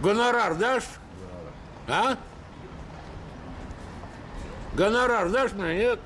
Гонорар дашь? А? Гонорар дашь мне, нет?